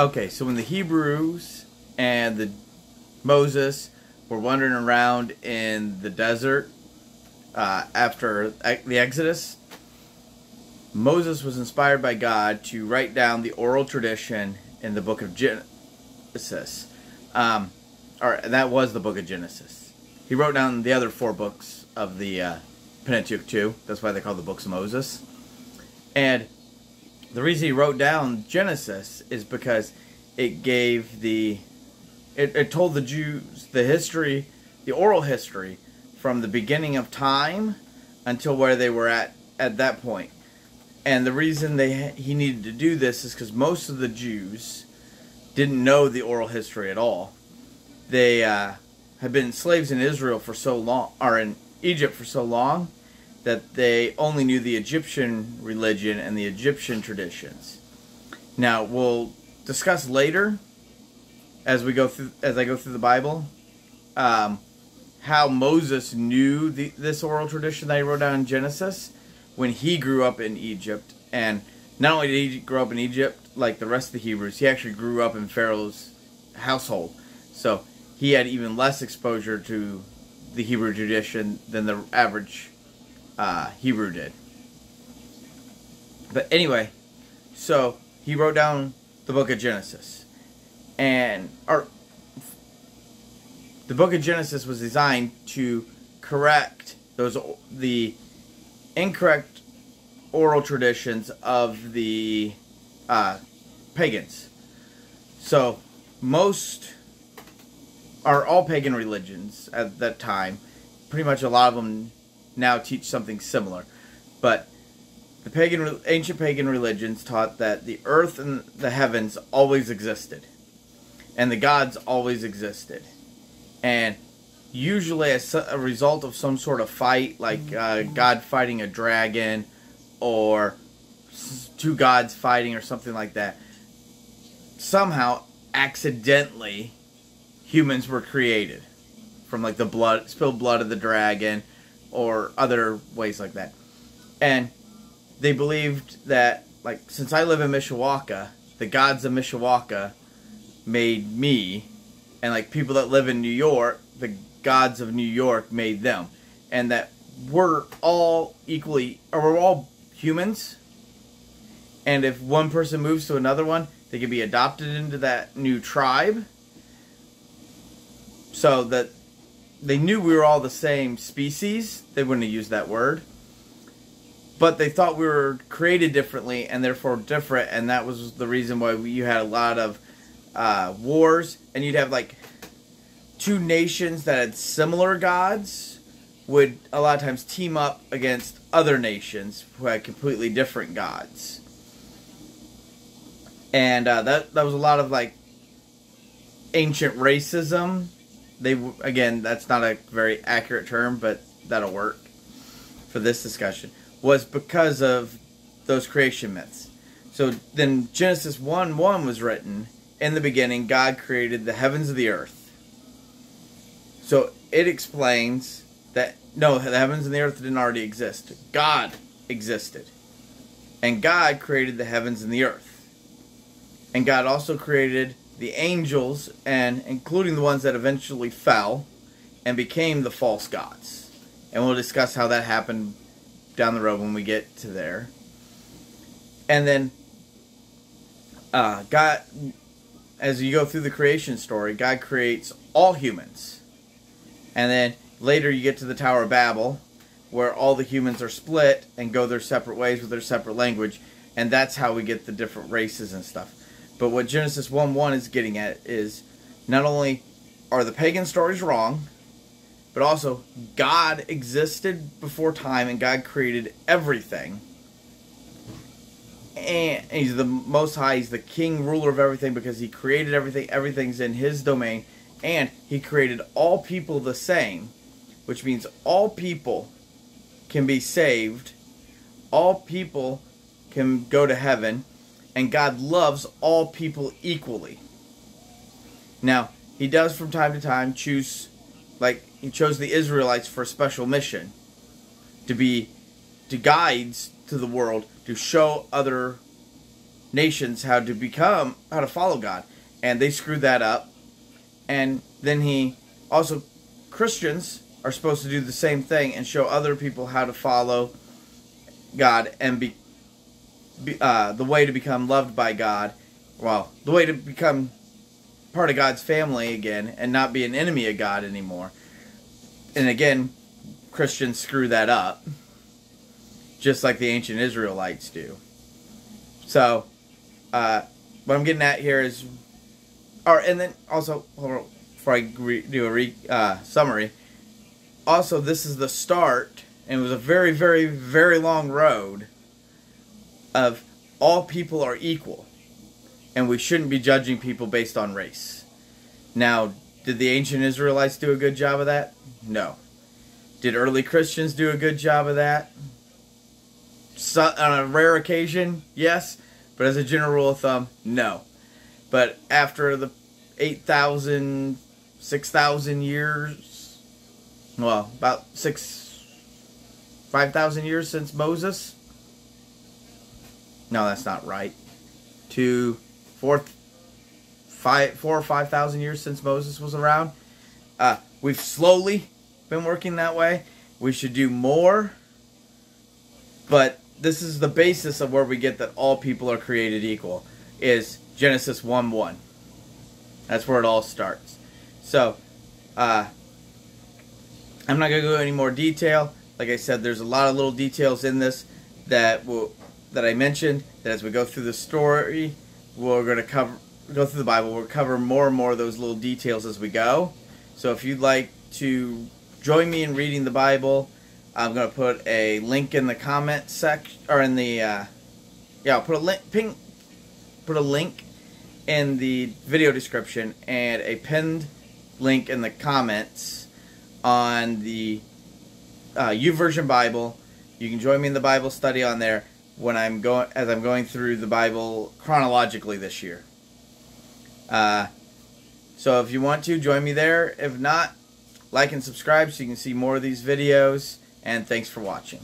Okay, so when the Hebrews and the Moses were wandering around in the desert uh, after the Exodus, Moses was inspired by God to write down the oral tradition in the book of Genesis. Um, or that was the book of Genesis. He wrote down the other four books of the uh, Pentateuch too. That's why they call the books of Moses. And the reason he wrote down Genesis is because it gave the it, it told the Jews the history, the oral history from the beginning of time until where they were at at that point. And the reason they he needed to do this is because most of the Jews didn't know the oral history at all. They uh, had been slaves in Israel for so long, or in Egypt for so long, that they only knew the Egyptian religion and the Egyptian traditions. Now we'll discuss later, as we go through, as I go through the Bible, um, how Moses knew the, this oral tradition that he wrote down in Genesis when he grew up in Egypt, and not only did he grow up in Egypt like the rest of the Hebrews, he actually grew up in Pharaoh's household, so he had even less exposure to the Hebrew tradition than the average uh, Hebrew did. But anyway, so he wrote down the book of Genesis. And or the book of Genesis was designed to correct those the incorrect oral traditions of the uh, pagans. So most are all pagan religions at that time. Pretty much a lot of them now teach something similar. But the pagan, ancient pagan religions taught that the earth and the heavens always existed, and the gods always existed, and usually as a result of some sort of fight, like uh, God fighting a dragon, or two gods fighting, or something like that. Somehow, accidentally, humans were created from like the blood, spilled blood of the dragon, or other ways like that. And they believed that, like, since I live in Mishawaka, the gods of Mishawaka made me, and like people that live in New York, the gods of New York made them, and that we're all equally, or we're all humans. And if one person moves to another one, they can be adopted into that new tribe. So that they knew we were all the same species. They wouldn't have used that word. But they thought we were created differently and therefore different, and that was the reason why you had a lot of uh, wars, and you'd have like two nations that had similar gods would a lot of times team up against other nations who had completely different gods. And uh, that that was a lot of like ancient racism they again that's not a very accurate term, but that'll work for this discussion. Was because of those creation myths. So then Genesis 1 1 was written in the beginning, God created the heavens of the earth. So it explains that no, the heavens and the earth didn't already exist. God existed. And God created the heavens and the earth. And God also created the angels, and including the ones that eventually fell and became the false gods. And we'll discuss how that happened down the road when we get to there. And then, uh, God, as you go through the creation story, God creates all humans. And then later you get to the Tower of Babel, where all the humans are split and go their separate ways with their separate language. And that's how we get the different races and stuff. But what Genesis 1 1 is getting at is not only are the pagan stories wrong, but also God existed before time and God created everything. And he's the most high, he's the king, ruler of everything because he created everything, everything's in his domain, and he created all people the same, which means all people can be saved, all people can go to heaven, and God loves all people equally. Now, he does from time to time choose, like, he chose the Israelites for a special mission to be to guides to the world to show other nations how to become how to follow God, and they screwed that up. And then he also Christians are supposed to do the same thing and show other people how to follow God and be, uh, the way to become loved by God. Well, the way to become part of God's family again and not be an enemy of God anymore. And again, Christians screw that up, just like the ancient Israelites do. So, uh, what I'm getting at here is, or and then also before I re, do a re, uh, summary. Also, this is the start, and it was a very, very, very long road of all people are equal, and we shouldn't be judging people based on race. Now, did the ancient Israelites do a good job of that? No. Did early Christians do a good job of that? So, on a rare occasion, yes, but as a general rule of thumb, no. But after the 8,000, 6,000 years, well, about 6, 5,000 years since Moses? No, that's not right. Two, four, five, four or 5,000 years since Moses was around. Uh, we've slowly been working that way. We should do more. But this is the basis of where we get that all people are created equal is Genesis 1 1. That's where it all starts. So, uh, I'm not going to go any more detail. Like I said, there's a lot of little details in this that will that I mentioned. That as we go through the story, we're going to cover go through the Bible. We'll cover more and more of those little details as we go. So if you'd like to join me in reading the Bible. I'm gonna put a link in the comment section or in the uh, yeah, I'll put a link ping put a link in the video description and a pinned link in the comments on the uh, YouVersion Bible. You can join me in the Bible study on there when I'm going as I'm going through the Bible chronologically this year. Uh, so if you want to join me there, if not, like and subscribe so you can see more of these videos. And thanks for watching.